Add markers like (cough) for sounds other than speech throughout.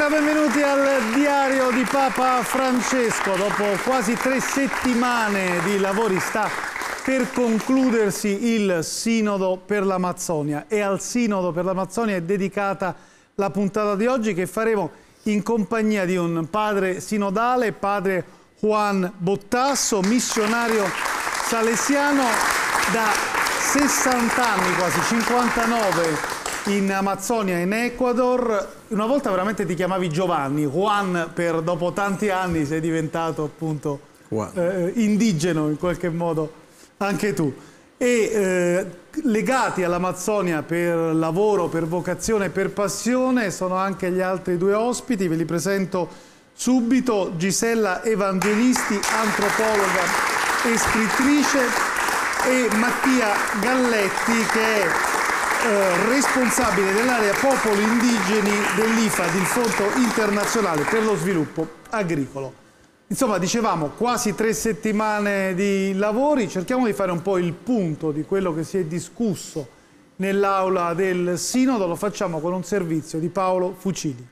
Buonasera, benvenuti al diario di Papa Francesco. Dopo quasi tre settimane di lavori sta per concludersi il Sinodo per l'Amazzonia e al Sinodo per l'Amazzonia è dedicata la puntata di oggi che faremo in compagnia di un padre sinodale, padre Juan Bottasso, missionario salesiano da 60 anni, quasi 59 in Amazzonia, in Ecuador. Una volta veramente ti chiamavi Giovanni, Juan per dopo tanti anni sei diventato appunto eh, indigeno in qualche modo anche tu. E eh, legati all'Amazzonia per lavoro, per vocazione, per passione sono anche gli altri due ospiti, ve li presento subito. Gisella Evangelisti, antropologa e scrittrice e Mattia Galletti che è eh, responsabile dell'area popoli indigeni dell'IFAD, il Fondo Internazionale per lo Sviluppo Agricolo. Insomma, dicevamo, quasi tre settimane di lavori, cerchiamo di fare un po' il punto di quello che si è discusso nell'aula del Sinodo, lo facciamo con un servizio di Paolo Fucili.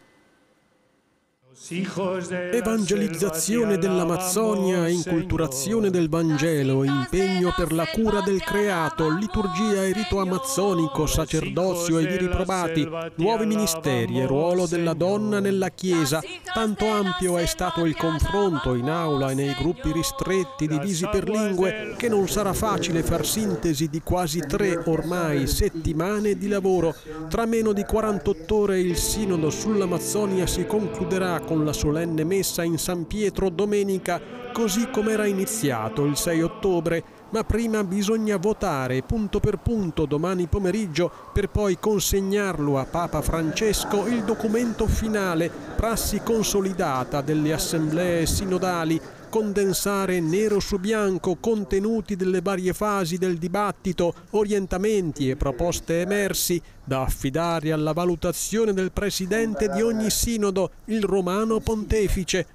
Evangelizzazione dell'Amazzonia, inculturazione del Vangelo, impegno per la cura del creato, liturgia e rito amazzonico, sacerdozio e i riprobati, nuovi ministeri e ruolo della donna nella Chiesa. Tanto ampio è stato il confronto in aula e nei gruppi ristretti divisi per lingue che non sarà facile far sintesi di quasi tre ormai settimane di lavoro. Tra meno di 48 ore il sinodo sull'Amazzonia si concluderà con la solenne messa in San Pietro domenica, così come era iniziato il 6 ottobre, ma prima bisogna votare punto per punto domani pomeriggio per poi consegnarlo a Papa Francesco il documento finale, prassi consolidata delle assemblee sinodali condensare nero su bianco contenuti delle varie fasi del dibattito, orientamenti e proposte emersi, da affidare alla valutazione del presidente di ogni sinodo, il romano pontefice,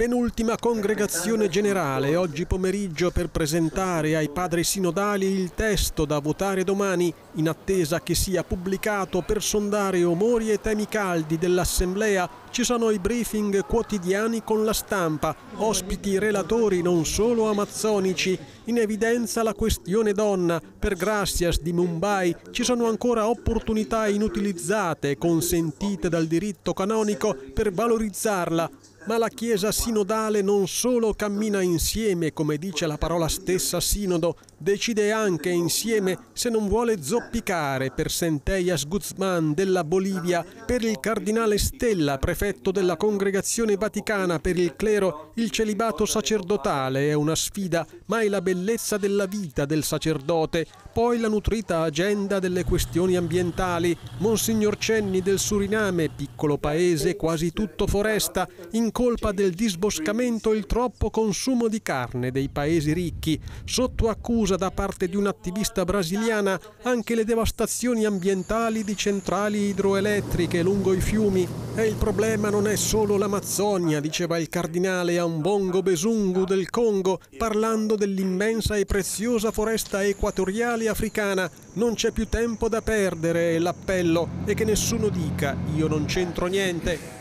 penultima congregazione generale oggi pomeriggio per presentare ai padri sinodali il testo da votare domani in attesa che sia pubblicato per sondare umori e temi caldi dell'Assemblea. Ci sono i briefing quotidiani con la stampa, ospiti relatori non solo amazzonici, in evidenza la questione donna, per Gracias di Mumbai ci sono ancora opportunità inutilizzate consentite dal diritto canonico per valorizzarla ma la Chiesa sinodale non solo cammina insieme, come dice la parola stessa sinodo, decide anche insieme se non vuole zoppicare per Centellas Guzman della Bolivia, per il cardinale Stella, prefetto della Congregazione Vaticana per il clero, il celibato sacerdotale è una sfida, ma è la bellezza della vita del sacerdote, poi la nutrita agenda delle questioni ambientali, Monsignor Cenni del Suriname, piccolo paese quasi tutto foresta, in colpa del disboscamento il troppo consumo di carne dei paesi ricchi, sotto accusa accusa da parte di un'attivista brasiliana anche le devastazioni ambientali di centrali idroelettriche lungo i fiumi. E il problema non è solo l'Amazzonia, diceva il cardinale Ambongo Besungu del Congo, parlando dell'immensa e preziosa foresta equatoriale africana. Non c'è più tempo da perdere, è l'appello, e che nessuno dica io non c'entro niente.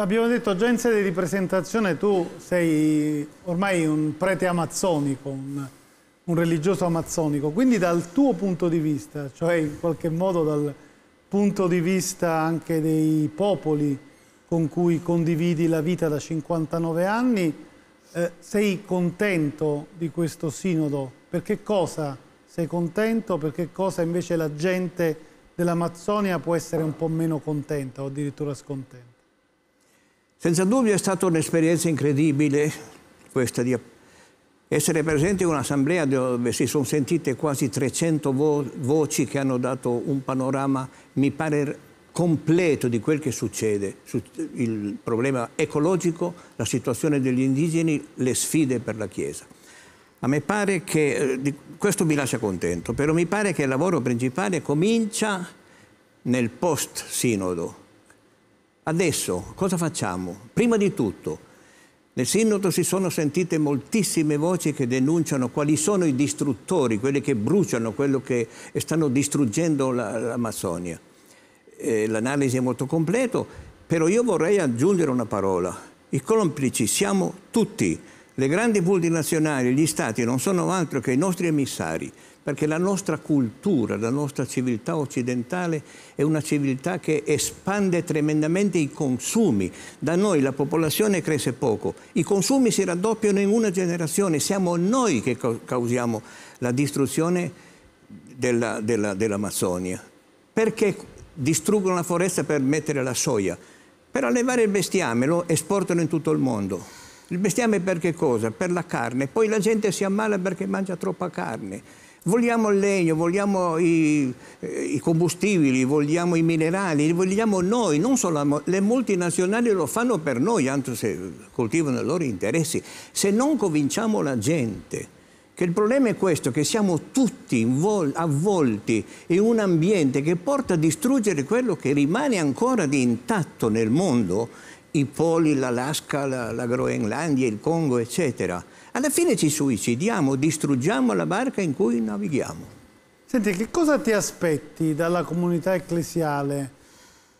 L'abbiamo detto già in sede di presentazione, tu sei ormai un prete amazzonico, un un religioso amazzonico. Quindi dal tuo punto di vista, cioè in qualche modo dal punto di vista anche dei popoli con cui condividi la vita da 59 anni, eh, sei contento di questo sinodo? Per che cosa sei contento? Per che cosa invece la gente dell'Amazzonia può essere un po' meno contenta o addirittura scontenta? Senza dubbio è stata un'esperienza incredibile questa di essere presente in un'assemblea dove si sono sentite quasi 300 vo voci che hanno dato un panorama, mi pare, completo di quel che succede, il problema ecologico, la situazione degli indigeni, le sfide per la Chiesa. A me pare che, eh, questo mi lascia contento, però mi pare che il lavoro principale comincia nel post-sinodo. Adesso cosa facciamo? Prima di tutto, nel Sinodo si sono sentite moltissime voci che denunciano quali sono i distruttori, quelli che bruciano, quelli che stanno distruggendo l'Amazzonia. La, L'analisi è molto completa Però io vorrei aggiungere una parola. I complici siamo tutti. Le grandi multinazionali, gli stati non sono altro che i nostri emissari perché la nostra cultura, la nostra civiltà occidentale è una civiltà che espande tremendamente i consumi. Da noi la popolazione cresce poco, i consumi si raddoppiano in una generazione, siamo noi che causiamo la distruzione dell'Amazzonia. Dell perché distruggono la foresta per mettere la soia? Per allevare il bestiame, lo esportano in tutto il mondo. Il bestiame per che cosa? Per la carne. Poi la gente si ammala perché mangia troppa carne. Vogliamo il legno, vogliamo i, i, combustibili, vogliamo i minerali, li vogliamo noi, non solo le multinazionali lo fanno per noi, anche se coltivano i loro interessi. Se non convinciamo la gente che il problema è questo, che siamo tutti avvolti in un ambiente che porta a distruggere quello che rimane ancora di intatto nel mondo, i poli, l'Alaska, la, la Groenlandia, il Congo, eccetera alla fine ci suicidiamo, distruggiamo la barca in cui navighiamo. Senti, che cosa ti aspetti dalla comunità ecclesiale,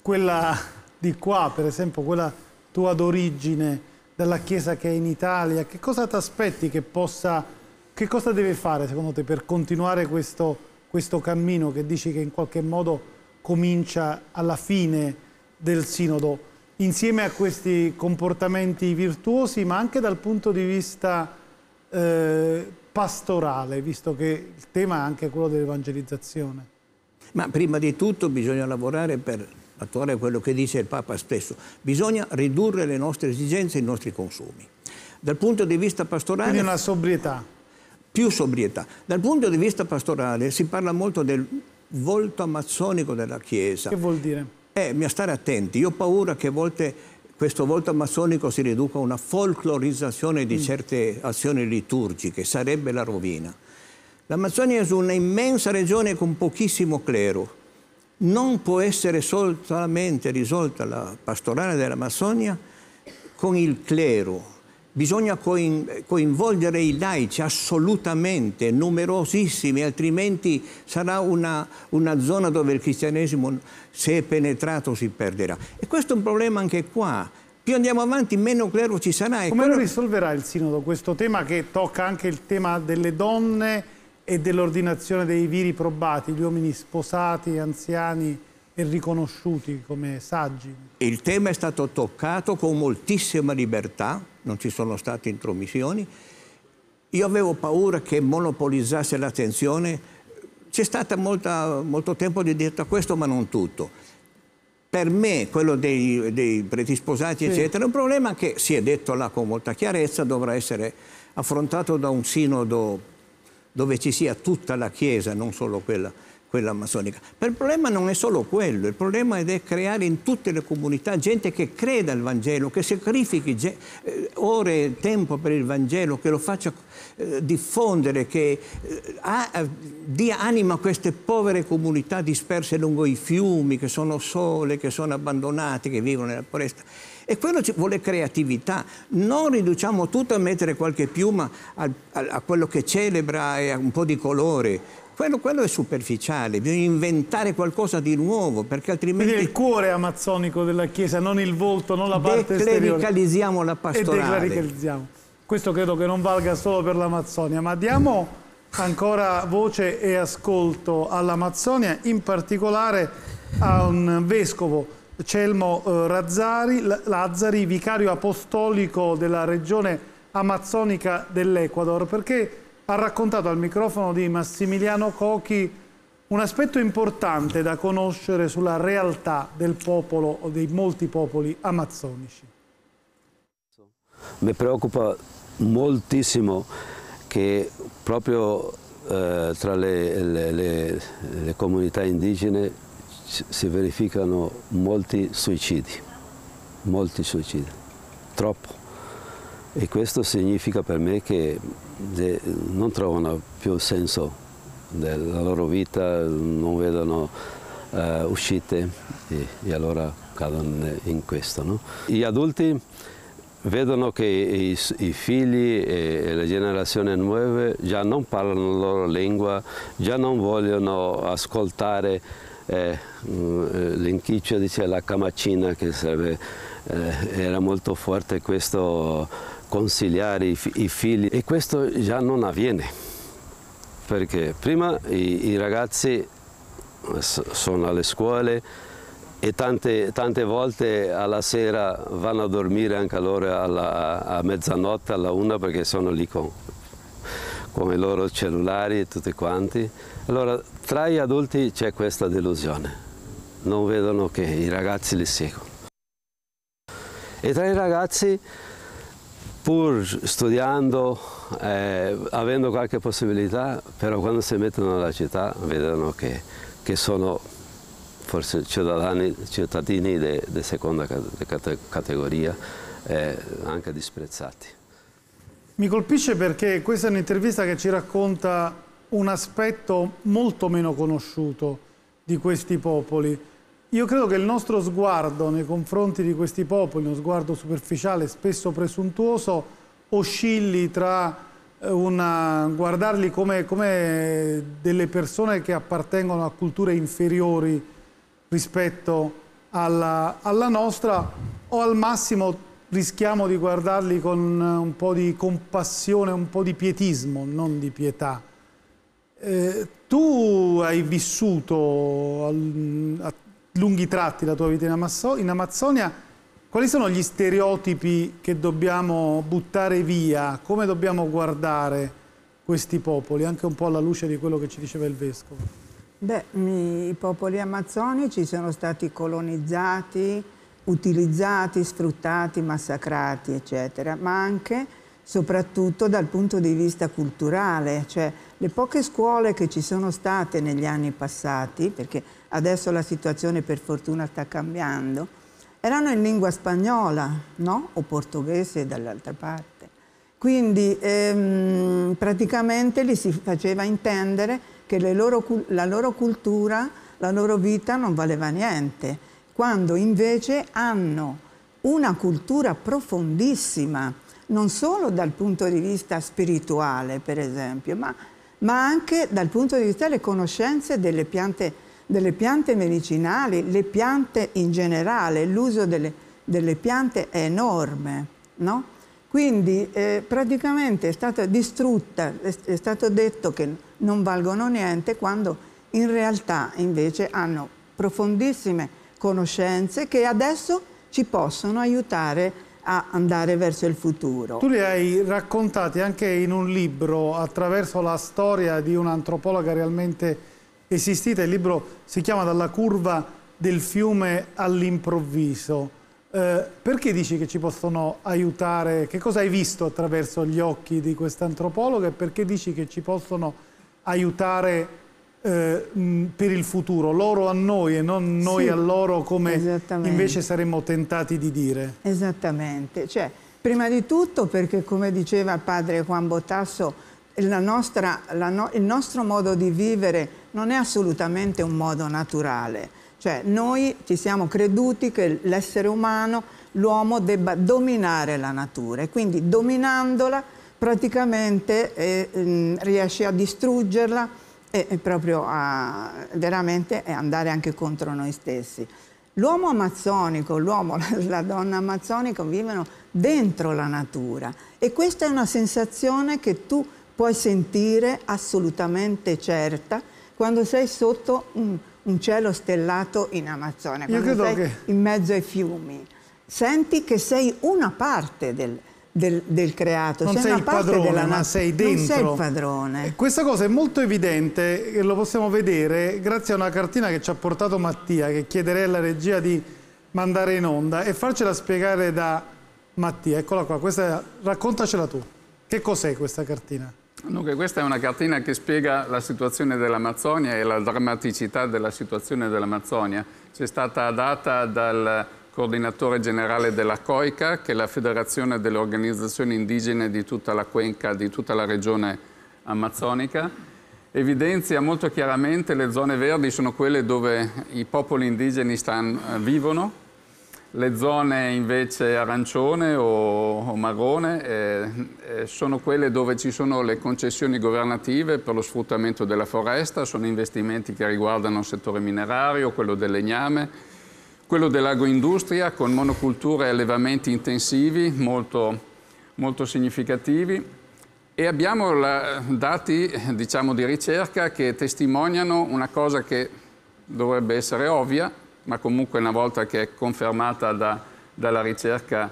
quella di qua, per esempio, quella tua d'origine, dalla Chiesa che è in Italia? Che cosa ti aspetti che possa, che cosa deve fare secondo te per continuare questo, questo cammino che dici che in qualche modo comincia alla fine del sinodo, insieme a questi comportamenti virtuosi, ma anche dal punto di vista eh, pastorale, visto che il tema è anche quello dell'evangelizzazione? Ma prima di tutto bisogna lavorare per attuare quello che dice il Papa stesso. Bisogna ridurre le nostre esigenze e i nostri consumi. Dal punto di vista pastorale... Quindi una sobrietà. Più sobrietà. Dal punto di vista pastorale si parla molto del volto amazzonico della Chiesa. Che vuol dire? Eh, a stare attenti. Io ho paura che a volte questo volto massonico si riduca a una folclorizzazione di mm. certe azioni liturgiche, sarebbe la rovina. L'Amazzonia è una immensa regione con pochissimo clero. Non può essere solamente risolta la pastorale dell'Amazzonia con il clero, Bisogna coinvolgere i laici assolutamente, numerosissimi, altrimenti sarà una, una, zona dove il cristianesimo, se è penetrato, si perderà. E questo è un problema anche qua. Più andiamo avanti, meno clero ci sarà. Come quello... lo risolverà il Sinodo questo tema che tocca anche il tema delle donne e dell'ordinazione dei viri probati, gli uomini sposati, anziani e riconosciuti come saggi? Il tema è stato toccato con moltissima libertà, non ci sono state intromissioni. Io avevo paura che monopolizzasse l'attenzione. C'è stato molto tempo dedicato a questo, ma non tutto. Per me, quello dei, dei preti sposati, sì. eccetera, è un problema che si è detto là con molta chiarezza, dovrà essere affrontato da un sinodo dove ci sia tutta la Chiesa, non solo quella quella massonica. Ma il problema non è solo quello, il problema è creare in tutte le comunità gente che creda al Vangelo, che sacrifichi eh, ore e tempo per il Vangelo, che lo faccia eh, diffondere, che eh, dia anima a queste povere comunità disperse lungo i fiumi, che sono sole, che sono abbandonate, che vivono nella foresta. E quello ci vuole creatività. Non riduciamo tutto a mettere qualche piuma a, a, a quello che celebra e a un po' di colore quello, quello, è superficiale, bisogna inventare qualcosa di nuovo, perché altrimenti... Quindi il cuore amazzonico della Chiesa, non il volto, non la parte esteriore. Declericalizziamo la pastorale. E declericalizziamo. Questo credo che non valga solo per l'Amazzonia, ma diamo ancora voce e ascolto all'Amazzonia, in particolare a un vescovo, Celmo eh, Razzari, Lazzari, vicario apostolico della regione amazzonica dell'Ecuador, perché ha raccontato al microfono di Massimiliano Cochi un aspetto importante da conoscere sulla realtà del popolo o dei molti popoli amazzonici. Mi preoccupa moltissimo che proprio eh, tra le, le, le, le comunità indigene si verificano molti suicidi, molti suicidi, troppo. E questo significa per me che non trovano più senso della loro vita, non vedono uh, uscite e, e, allora cadono in questo. No? Gli adulti vedono che i, i figli e, e, le generazioni nuove già non parlano la loro lingua, già non vogliono ascoltare eh, l'inchiccio dice la camacina che sarebbe, eh, era molto forte questo consigliare i, i, figli e questo già non avviene perché prima i, i ragazzi sono alle scuole e tante, tante, volte alla sera vanno a dormire anche loro alla, a mezzanotte, alla una perché sono lì con, con i loro cellulari e tutti quanti. Allora tra gli adulti c'è questa delusione, non vedono che i ragazzi li seguono. E tra i ragazzi, pur studiando, eh, avendo qualche possibilità, però quando si mettono nella città vedono che, che sono forse cittadini, cittadini di seconda categoria, eh, anche disprezzati. Mi colpisce perché questa è un'intervista che ci racconta un aspetto molto meno conosciuto di questi popoli. Io credo che il nostro sguardo nei confronti di questi popoli, uno sguardo superficiale, spesso presuntuoso, oscilli tra eh, una, guardarli come, come delle persone che appartengono a culture inferiori rispetto alla, alla nostra o al massimo rischiamo di guardarli con un po' di compassione, un po' di pietismo, non di pietà. Eh, tu hai vissuto a lunghi tratti la tua vita in, Amazzo in Amazzonia, quali sono gli stereotipi che dobbiamo buttare via? Come dobbiamo guardare questi popoli, anche un po' alla luce di quello che ci diceva il Vescovo? Beh, i popoli amazzonici sono stati colonizzati, utilizzati, sfruttati, massacrati, eccetera, ma anche soprattutto dal punto di vista culturale, cioè le poche scuole che ci sono state negli anni passati, perché adesso la situazione per fortuna sta cambiando, erano in lingua spagnola, no? O portoghese dall'altra parte. Quindi ehm, praticamente li si faceva intendere che loro, la loro cultura, la loro vita non valeva niente, quando invece hanno una cultura profondissima, non solo dal punto di vista spirituale, per esempio, ma, ma anche dal punto di vista delle conoscenze delle piante, delle piante medicinali, le piante in generale, l'uso delle, delle piante è enorme, no? Quindi eh, praticamente è stata distrutta, è stato detto che non valgono niente quando in realtà invece hanno profondissime conoscenze che adesso ci possono aiutare a andare verso il futuro. Tu li hai raccontati anche in un libro attraverso la storia di un'antropologa realmente esistita. Il libro si chiama Dalla curva del fiume all'improvviso. Eh, perché dici che ci possono aiutare? Che cosa hai visto attraverso gli occhi di quest'antropologa e perché dici che ci possono aiutare? Eh, per il futuro, loro a noi e non noi sì, a loro come invece saremmo tentati di dire. Esattamente, cioè, prima di tutto perché come diceva padre Juan Botasso, nostra, no, il nostro modo di vivere non è assolutamente un modo naturale, cioè noi ci siamo creduti che l'essere umano, l'uomo debba dominare la natura e quindi dominandola praticamente eh, riesce a distruggerla e, proprio a veramente andare anche contro noi stessi. L'uomo amazzonico, l'uomo, (laughs) la donna amazzonica vivono dentro la natura e questa è una sensazione che tu puoi sentire assolutamente certa quando sei sotto un, un cielo stellato in Amazzonia, quando sei che... in mezzo ai fiumi. Senti che sei una parte del, del, del creato, non sei, sei il padrone, ma sei dentro. Non sei il padrone. Questa cosa è molto evidente e lo possiamo vedere grazie a una cartina che ci ha portato Mattia, che chiederei alla regia di mandare in onda e farcela spiegare da Mattia. Eccola qua, questa, raccontacela tu. Che cos'è questa cartina? Dunque, questa è una cartina che spiega la situazione dell'Amazzonia e la drammaticità della situazione dell'Amazzonia. C'è stata data dal coordinatore generale della COICA, che è la federazione delle organizzazioni indigene di tutta la cuenca, di tutta la regione amazzonica, evidenzia molto chiaramente le zone verdi sono quelle dove i popoli indigeni stan, eh, vivono. Le zone invece arancione o, o marrone eh, eh, sono quelle dove ci sono le concessioni governative per lo sfruttamento della foresta, sono investimenti che riguardano il settore minerario, quello del legname, quello dell'agroindustria con monoculture e allevamenti intensivi molto, molto significativi e abbiamo la, dati diciamo, di ricerca che testimoniano una cosa che dovrebbe essere ovvia, ma comunque una volta che è confermata da, dalla ricerca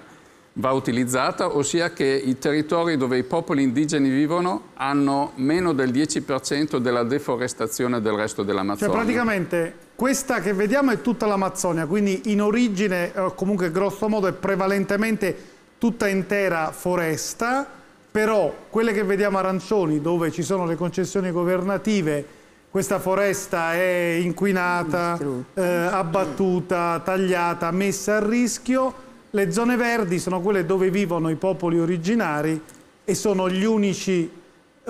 va utilizzata, ossia che i territori dove i popoli indigeni vivono hanno meno del 10% della deforestazione del resto dell'Amazzonia. Cioè praticamente questa che vediamo è tutta l'Amazzonia, quindi in origine, eh, comunque grosso modo, è prevalentemente tutta intera foresta, però quelle che vediamo arancioni, dove ci sono le concessioni governative, questa foresta è inquinata, eh, abbattuta, tagliata, messa a rischio. Le zone verdi sono quelle dove vivono i popoli originari e sono gli unici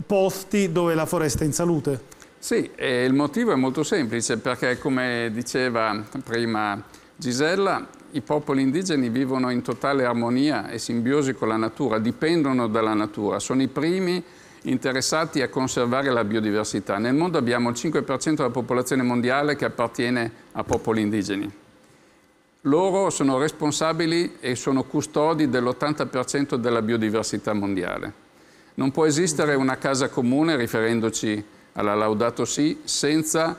posti dove la foresta è in salute. Sì, il motivo è molto semplice perché come diceva prima Gisella, i popoli indigeni vivono in totale armonia e simbiosi con la natura, dipendono dalla natura, sono i primi interessati a conservare la biodiversità. Nel mondo abbiamo il 5% della popolazione mondiale che appartiene a popoli indigeni. Loro sono responsabili e sono custodi dell'80% della biodiversità mondiale. Non può esistere una casa comune, riferendoci alla Laudato Si, senza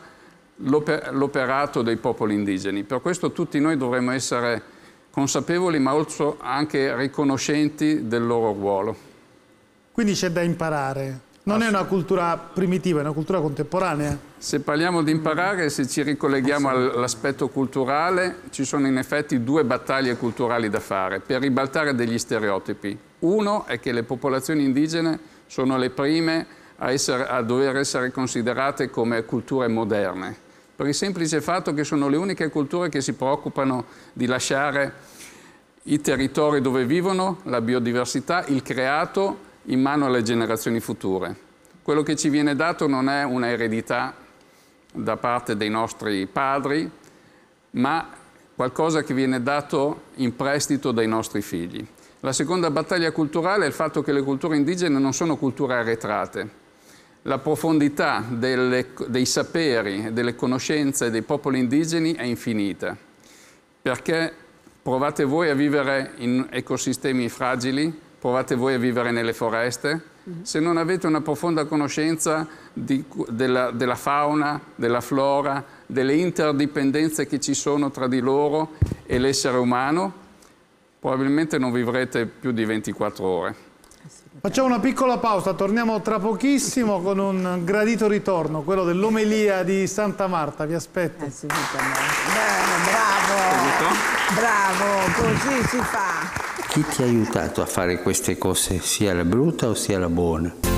l'operato dei popoli indigeni. Per questo tutti noi dovremmo essere consapevoli ma anche riconoscenti del loro ruolo. Quindi c'è da imparare. Non è una cultura primitiva, è una cultura contemporanea. Se parliamo di imparare, se ci ricolleghiamo all'aspetto culturale, ci sono in effetti due battaglie culturali da fare per ribaltare degli stereotipi. Uno è che le popolazioni indigene sono le prime a, essere, a dover essere considerate come culture moderne, per il semplice fatto che sono le uniche culture che si preoccupano di lasciare i territori dove vivono, la biodiversità, il creato in mano alle generazioni future. Quello che ci viene dato non è una eredità da parte dei nostri padri, ma qualcosa che viene dato in prestito dai nostri figli. La seconda battaglia culturale è il fatto che le culture indigene non sono culture arretrate. La profondità delle, dei saperi, delle conoscenze dei popoli indigeni è infinita, perché provate voi a vivere in ecosistemi fragili, provate voi a vivere nelle foreste, se non avete una profonda conoscenza di, della, della, fauna, della flora, delle interdipendenze che ci sono tra di loro e l'essere umano, probabilmente non vivrete più di 24 ore. Facciamo una piccola pausa, torniamo tra pochissimo con un gradito ritorno, quello dell'omelia di Santa Marta, vi aspetto. Assolutamente. Bene, bravo, bravo, così si fa. Chi ti ha aiutato a fare queste cose, sia la brutta o sia la buona?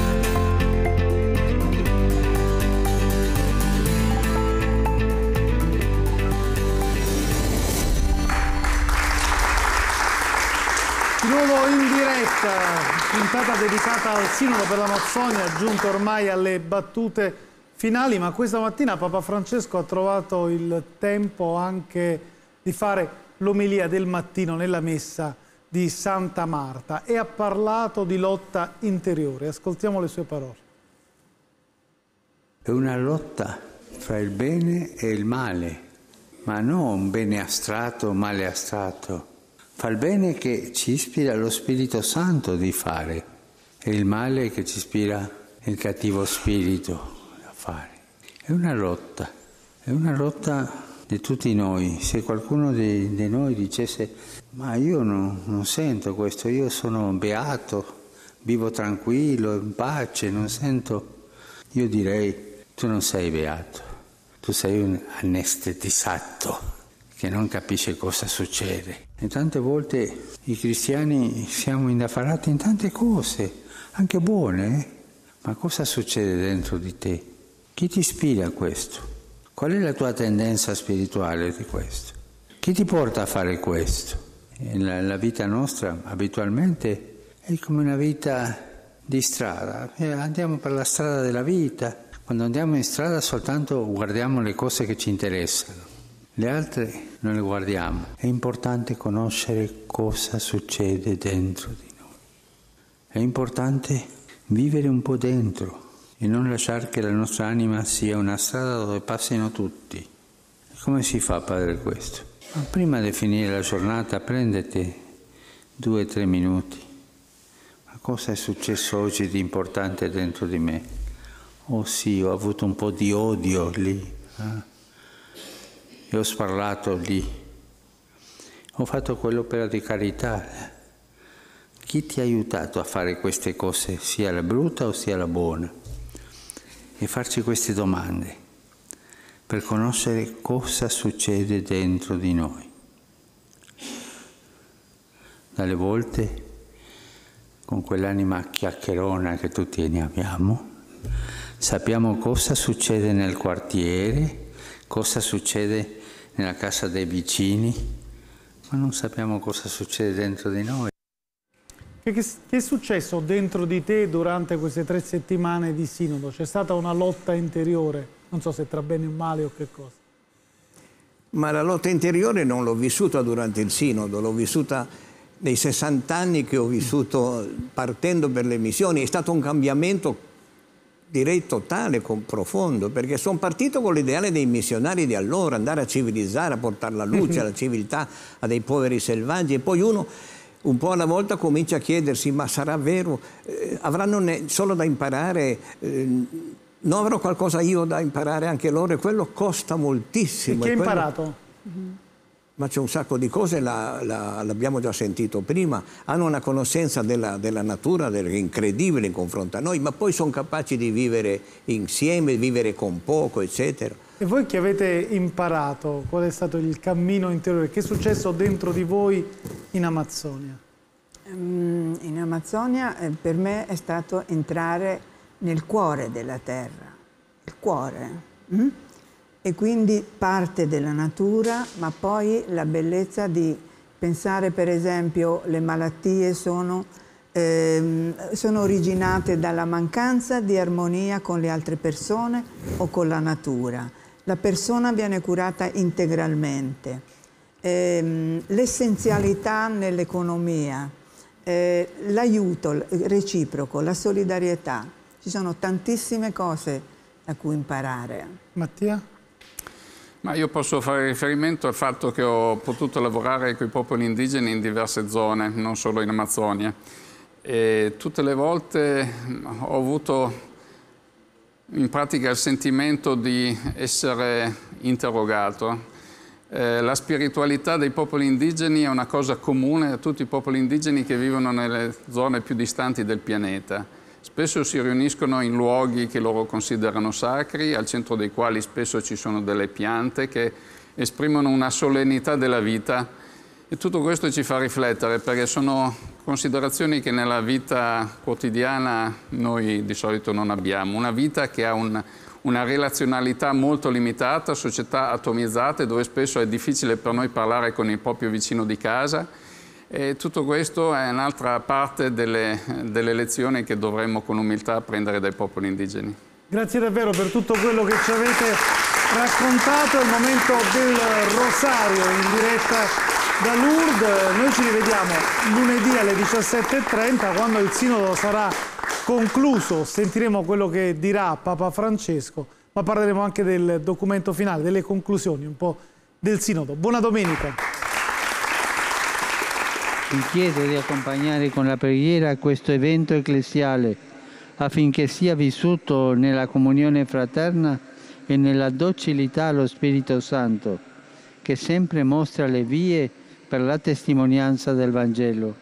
Puntata dedicata al Sinodo per l'Amazzonia, giunto ormai alle battute finali, ma questa mattina Papa Francesco ha trovato il tempo anche di fare l'omelia del mattino nella messa di Santa Marta e ha parlato di lotta interiore. Ascoltiamo le sue parole. È una lotta fra il bene e il male, ma non un bene astratto, male astratto Fa il bene che ci ispira lo Spirito Santo di fare e il male che ci ispira il cattivo spirito a fare. È una lotta, è una lotta di tutti noi. Se qualcuno di, di noi dicesse ma io non, non sento questo, io sono beato, vivo tranquillo, in pace, non sento, io direi tu non sei beato, tu sei un anestetizzato che non capisce cosa succede. E tante volte i cristiani siamo indaffarati in tante cose, anche buone, eh? ma cosa succede dentro di te? Chi ti ispira a questo? Qual è la tua tendenza spirituale di questo? Chi ti porta a fare questo? La, la vita nostra abitualmente è come una vita di strada, eh, andiamo per la strada della vita, quando andiamo in strada soltanto guardiamo le cose che ci interessano Le altre non le guardiamo. È importante conoscere cosa succede dentro di noi. È importante vivere un po' dentro e non lasciare che la nostra anima sia una strada dove passino tutti. Come si fa, Padre, questo? Ma prima di finire la giornata prendete due o tre minuti. Ma cosa è successo oggi di importante dentro di me? Oh sì, ho avuto un po' di odio lì. Eh? E ho sparlato lì. Ho fatto quell'opera di carità. Chi ti ha aiutato a fare queste cose, sia la brutta o sia la buona? E farci queste domande per conoscere cosa succede dentro di noi. Dalle volte, con quell'anima chiacchierona che tutti ne abbiamo, sappiamo cosa succede nel quartiere, cosa succede nella casa dei vicini, ma non sappiamo cosa succede dentro di noi. Che, che, è successo dentro di te durante queste tre settimane di sinodo? C'è stata una lotta interiore, non so se tra bene o male o che cosa. Ma la lotta interiore non l'ho vissuta durante il sinodo, l'ho vissuta nei 60 anni che ho vissuto partendo per le missioni. È stato un cambiamento direi totale, profondo, perché sono partito con l'ideale dei missionari di allora, andare a civilizzare, a portare la luce, la civiltà a dei poveri selvaggi e poi uno un po' alla volta comincia a chiedersi ma sarà vero, eh, avranno solo da imparare, eh, non avrò qualcosa io da imparare anche loro e quello costa moltissimo. E che hai imparato? Ma c'è un sacco di cose, la, la, l'abbiamo già sentito prima, hanno una conoscenza della, della natura del, incredibile in confronto a noi, ma poi sono capaci di vivere insieme, vivere con poco, eccetera. E voi che avete imparato, qual è stato il cammino interiore? Che è successo dentro di voi in Amazzonia? Mm, in Amazzonia eh, per me è stato entrare nel cuore della terra, il cuore. Mm? E quindi parte della natura, ma poi la bellezza di pensare per esempio le malattie sono, ehm, sono originate dalla mancanza di armonia con le altre persone o con la natura. La persona viene curata integralmente. Eh, l'essenzialità nell'economia, eh, l'aiuto reciproco, la solidarietà. Ci sono tantissime cose da cui imparare. Mattia? Ma io posso fare riferimento al fatto che ho potuto lavorare con i popoli indigeni in diverse zone, non solo in Amazzonia. E tutte le volte ho avuto in pratica il sentimento di essere interrogato. Eh, la spiritualità dei popoli indigeni è una cosa comune a tutti i popoli indigeni che vivono nelle zone più distanti del pianeta Spesso si riuniscono in luoghi che loro considerano sacri, al centro dei quali spesso ci sono delle piante che esprimono una solennità della vita e tutto questo ci fa riflettere perché sono considerazioni che nella vita quotidiana noi di solito non abbiamo. Una vita che ha un, una relazionalità molto limitata, società atomizzate dove spesso è difficile per noi parlare con il proprio vicino di casa e tutto questo è un'altra parte delle, delle lezioni che dovremmo con umiltà prendere dai popoli indigeni. Grazie davvero per tutto quello che ci avete raccontato. È il momento del rosario in diretta da Lourdes. Noi ci rivediamo lunedì alle 17.30 quando il sinodo sarà concluso. Sentiremo quello che dirà Papa Francesco, ma parleremo anche del documento finale, delle conclusioni un po' del sinodo. Buona domenica. Vi chiedo di accompagnare con la preghiera questo evento ecclesiale affinché sia vissuto nella comunione fraterna e nella docilità allo Spirito Santo, che sempre mostra le vie per la testimonianza del Vangelo.